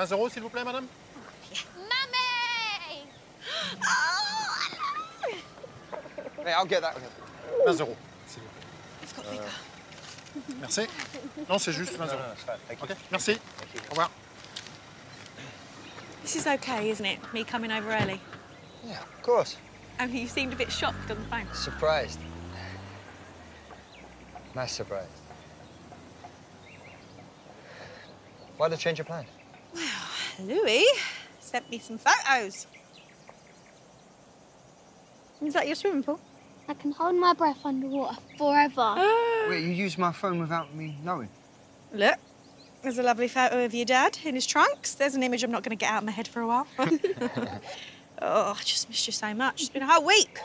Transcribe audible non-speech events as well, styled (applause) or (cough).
20 euros, s'il vous plaît, madame. Mamie! Oh, hello! Hey, I'll get that. 20 euros, s'il vous plaît. It's got bigger. Merci. Non, c'est juste 20 euros. no, it's fine. Thank you. OK, merci. Au revoir. This is okay, isn't it? Me coming over early. Yeah, of course. Only you seemed a bit shocked on the phone. Surprised. Nice surprise. Why the change of plan? Well, Louie sent me some photos. Is that your swimming pool? I can hold my breath underwater forever. (gasps) Wait, you used my phone without me knowing? Look, there's a lovely photo of your dad in his trunks. There's an image I'm not going to get out of my head for a while. (laughs) oh, I just missed you so much. It's been a whole week.